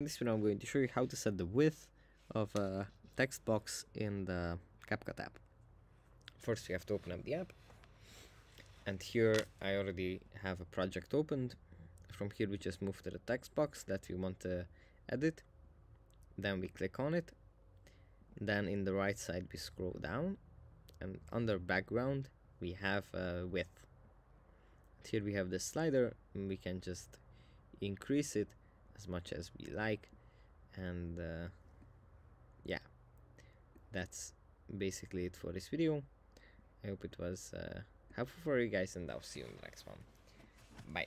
In this video I'm going to show you how to set the width of a text box in the CapCut app. First you have to open up the app and here I already have a project opened. From here we just move to the text box that we want to edit. Then we click on it. Then in the right side we scroll down and under background we have a width. Here we have the slider and we can just increase it as much as we like and uh, yeah. That's basically it for this video. I hope it was uh, helpful for you guys and I'll see you in the next one. Bye